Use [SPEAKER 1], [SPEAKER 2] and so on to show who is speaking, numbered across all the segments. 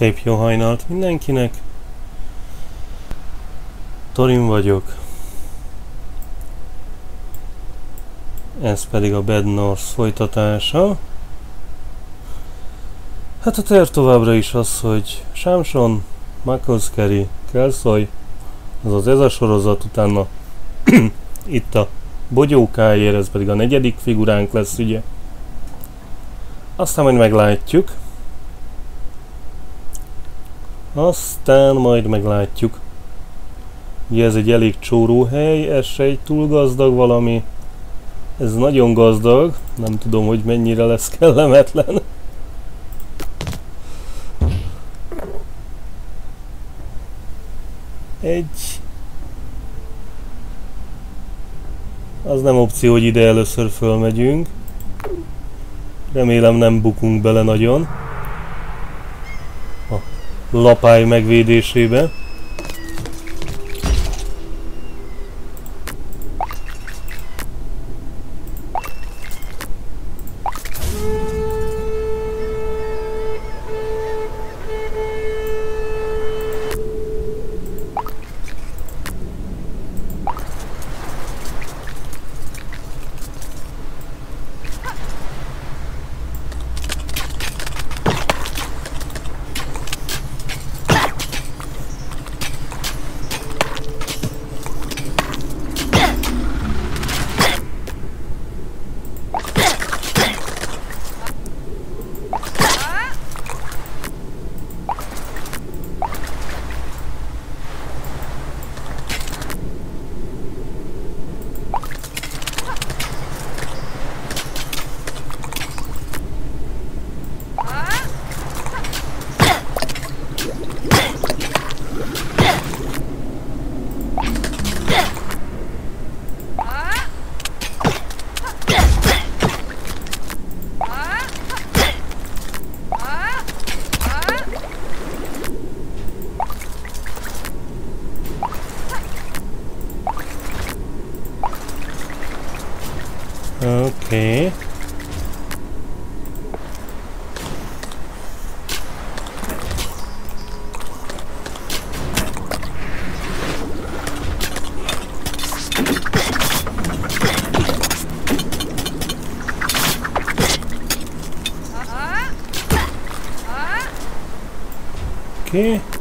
[SPEAKER 1] Szép jó hajnalt mindenkinek. Torin vagyok. Ez pedig a Bad North folytatása. Hát a terv továbbra is az, hogy Samson, Makoskeri, Kelsoy, azaz ez a sorozat, utána itt a bogyókáért, ez pedig a negyedik figuránk lesz, ugye. Aztán majd meglátjuk. Aztán majd meglátjuk. Ugye ez egy elég csóró hely, ez se egy túl gazdag valami. Ez nagyon gazdag, nem tudom, hogy mennyire lesz kellemetlen. Egy... Az nem opció, hogy ide először fölmegyünk. Remélem nem bukunk bele nagyon. Lapály megvédésébe. Okay.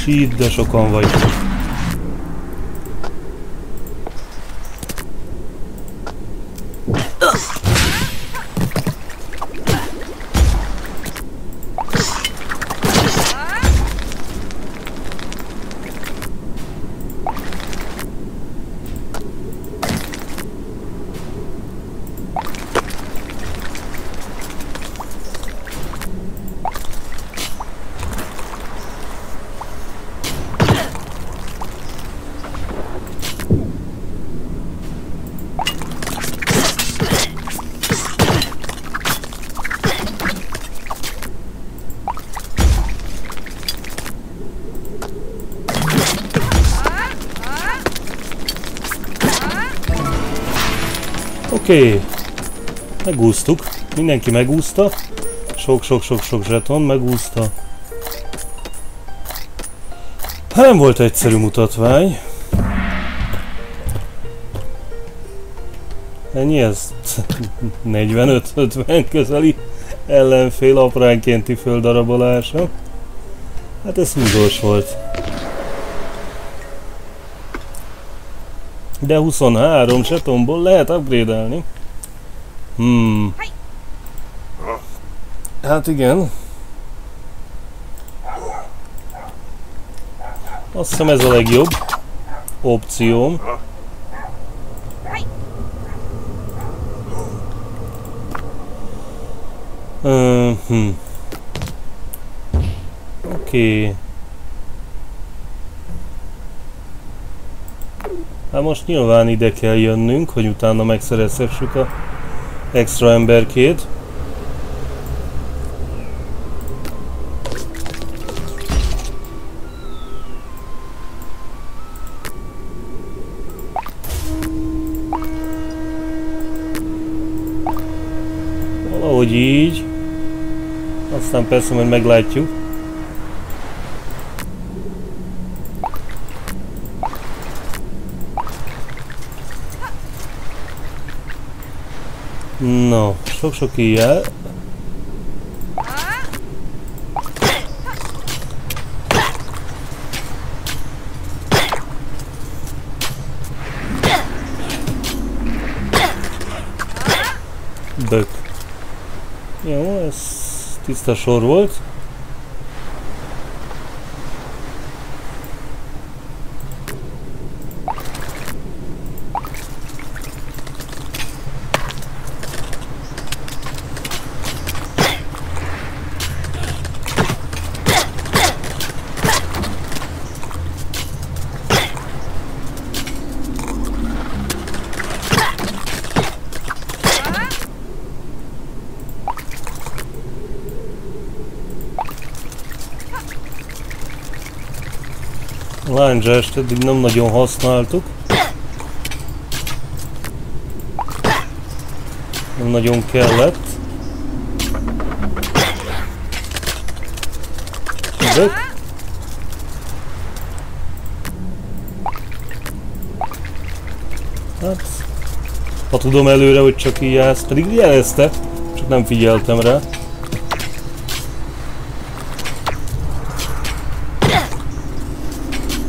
[SPEAKER 1] Shit, de sokan vagyunk. Oké. Okay. Megúsztuk. Mindenki megúszta. Sok-sok-sok-sok zseton megúszta. Hát nem volt egyszerű mutatvány. Ennyi ez? 45-50 közeli ellenfél apránkénti földarabolása. Hát ez húzós volt. De 23 setomból lehet upgrade-elni. Hmm. Hát igen. Azt hiszem ez a legjobb opcióm. Uh, hm. Oké. Okay. Hát most nyilván ide kell jönnünk, hogy utána megszerezhessük a extra emberkét. Valahogy így. Aztán persze majd meglátjuk. No, sok-sok ilyen. Bök. Jó, ez tiszta sor volt. Lándzsást eddig nem nagyon használtuk. Nem nagyon kellett. De... Hát... Ha tudom előre, hogy csak így jársz, pedig jelezte, csak nem figyeltem rá.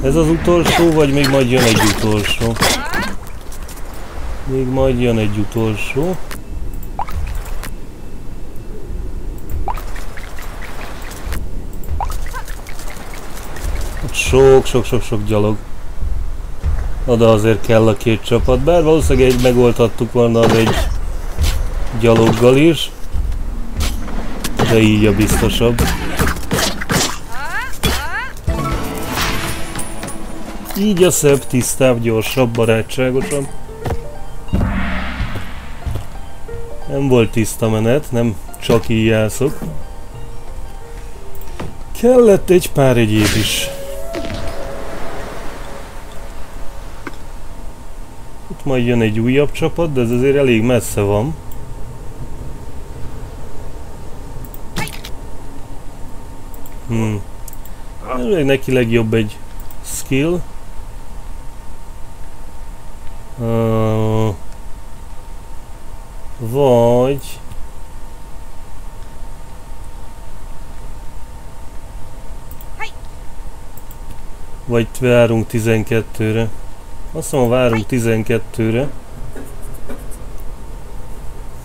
[SPEAKER 1] Ez az utolsó, vagy még majd jön egy utolsó? Még majd jön egy utolsó. Sok-sok-sok-sok gyalog. Oda azért kell a két csapat, bár valószínűleg egy megoldhattuk volna az egy gyaloggal is. De így a biztosabb. Így a szebb, tisztább, gyorsabb, barátságosabb. Nem volt tiszta menet, nem csak így játszok. Kellett egy pár egyéb is. Itt majd jön egy újabb csapat, de ez azért elég messze van. Hmm. Elég neki legjobb egy skill. Vagy... Vagy várunk 12-re. Azt mondom, várunk 12-re.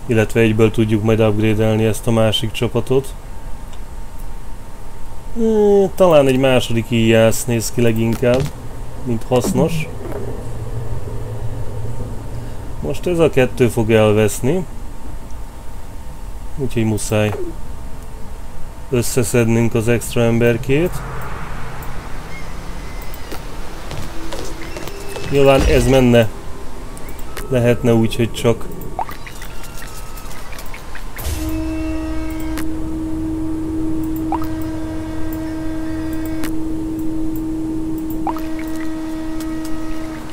[SPEAKER 1] Illetve egyből tudjuk majd upgrade ezt a másik csapatot. Talán egy második íjász néz ki leginkább, mint hasznos. Most ez a kettő fog elveszni. Úgyhogy muszáj összeszednünk az extra emberkét. Nyilván ez menne. Lehetne úgy, hogy csak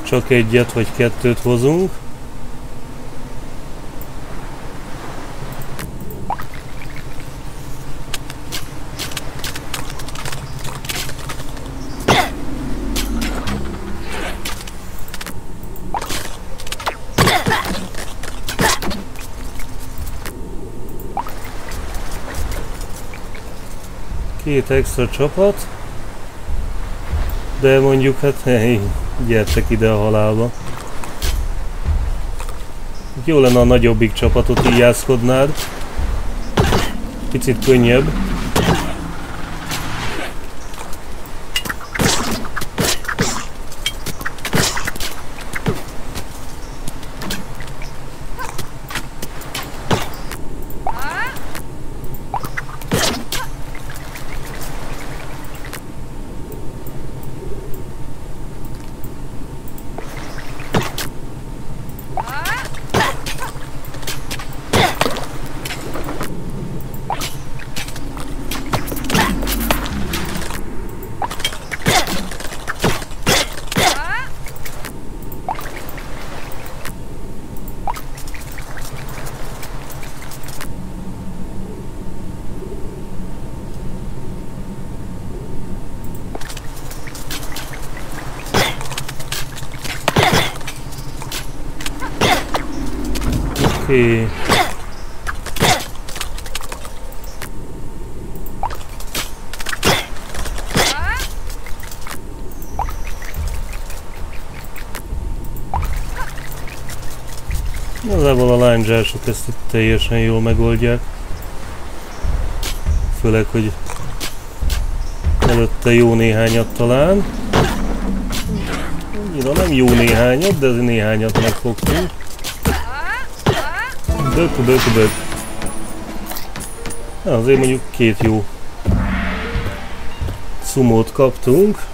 [SPEAKER 1] csak egyet vagy kettőt hozunk. Két extra csapat. De mondjuk hát hey, gyertek ide a halálba. Jó lenne a nagyobbik csapatot így íjászkodnád. Picit könnyebb. Oké. Igazából a lányzsások ezt itt teljesen jól megoldják. Főleg, hogy előtte jó néhányat talán. Annyira nem jó néhányat, de néhányat megfogtunk. Bök. Na, azért mondjuk két jó szumót kaptunk.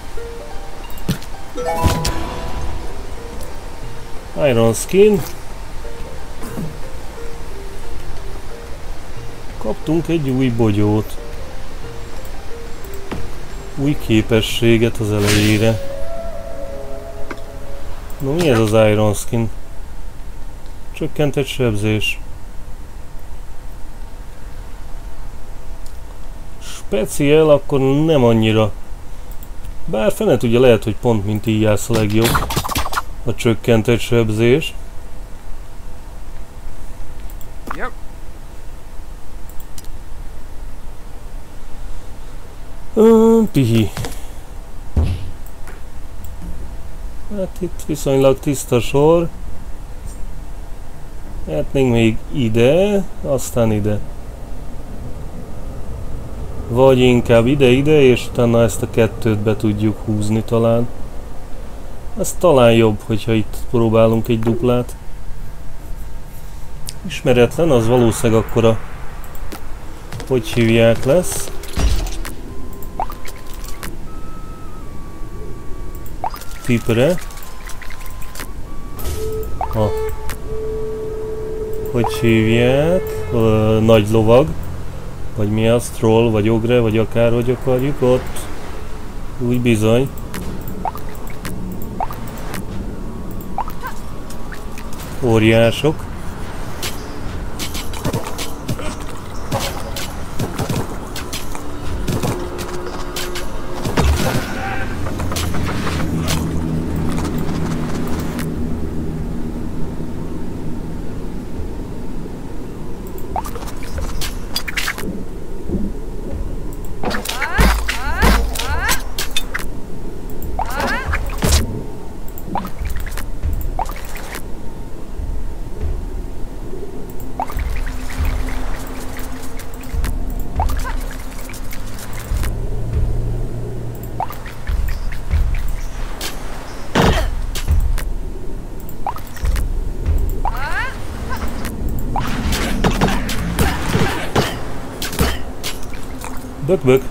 [SPEAKER 1] Iron Skin. Kaptunk egy új bogyót. Új képességet az elejére. No mi ez az Iron Skin? Csökkentett sebzés. Speciál akkor nem annyira. Bár fene tudja, lehet, hogy pont mint így a legjobb. A csökkentett sebzés.
[SPEAKER 2] Yep.
[SPEAKER 1] Uh, pihi. Hát itt viszonylag tiszta sor. Mehetnénk még ide, aztán ide. Vagy inkább ide-ide, és utána ezt a kettőt be tudjuk húzni talán. Ez talán jobb, hogyha itt próbálunk egy duplát. Ismeretlen, az valószínűleg akkor. Hogy hívják lesz. Tipre. Ha. Hogy hívják? Ö, nagy lovag. Vagy mi az? Troll, vagy ogre, vagy akárhogy akarjuk ott. Úgy bizony. Óriások. Buk buk.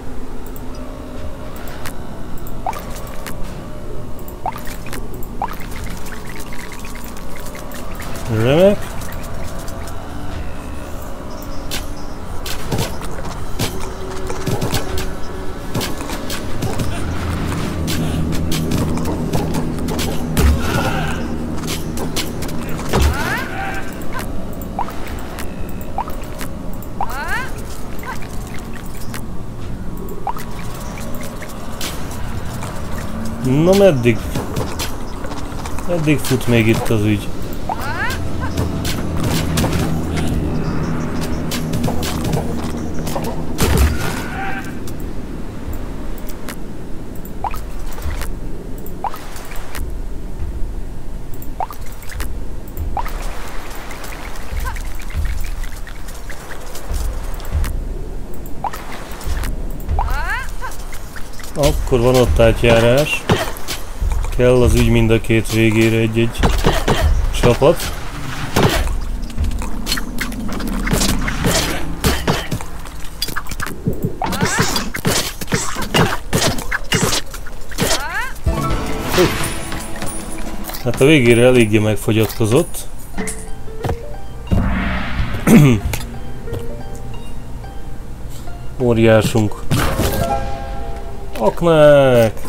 [SPEAKER 1] Na meddig? Meddig fut még itt az ügy? Akkor van ott átjárás. Kell az ügy mind a két végére egy-egy csapat. Hát a végére eléggé megfogyatkozott. Óriásunk. Aknák!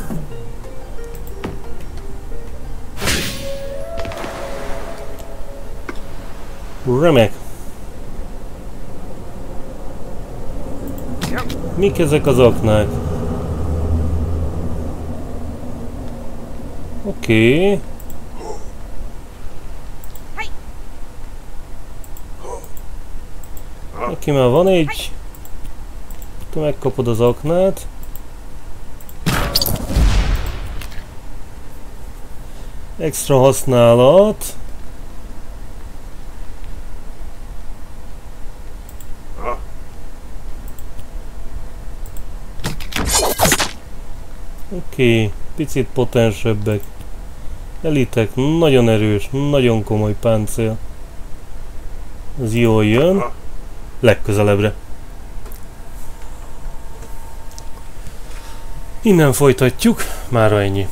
[SPEAKER 1] Remek! Mik ezek az aknák? Oké. Okay. Akivel van egy... Te megkapod az aknát. Extra használat. Oké, okay, picit potensebbek. Elitek, nagyon erős, nagyon komoly páncél. Ez jól jön. Legközelebbre. Innen folytatjuk, mára ennyi.